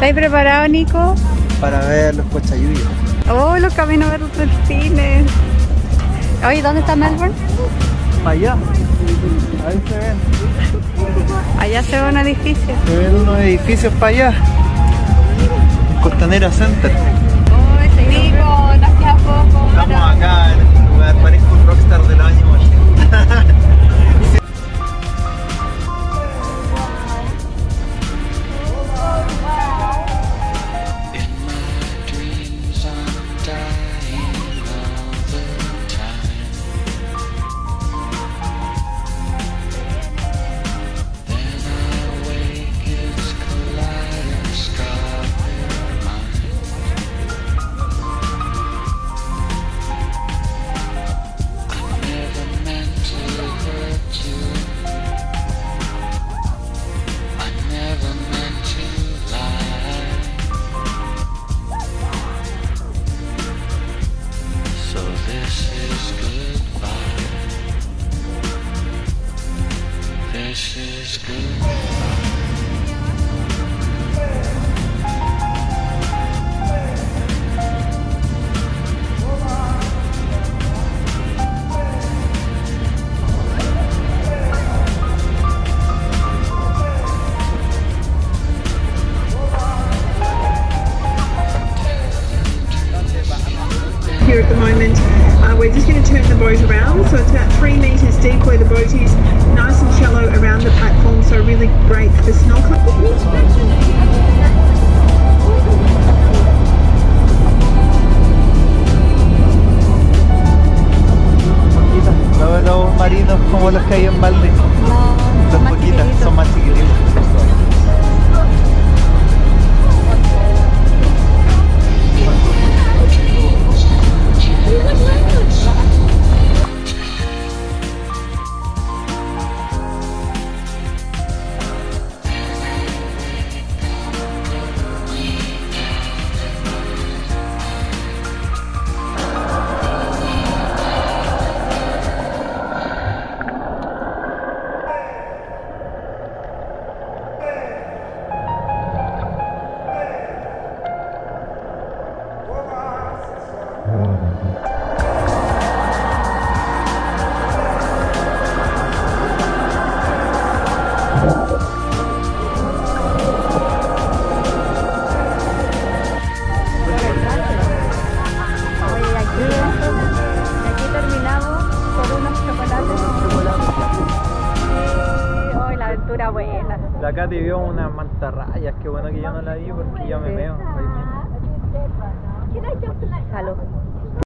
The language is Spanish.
¿Estáis preparados, Nico? Para ver los cochayuyos. Oh, los caminos a ver los delfines. Oye, ¿dónde está Melbourne? Para allá. Ahí se ven. Allá se ve un edificio. Se ven unos edificios para allá. Costanera Center. Nico, nos queda poco. Estamos acá This is goodbye. here at the moment. Uh, we're just going to turn the boat around, so it's about three metres deep where the boat is, como los que hay en Maldi. No, Los poquitas, son más chiquititos. Aventura buena. La Katy vio unas mantarrayas, qué bueno que yo no la vi porque ya me veo. Salud.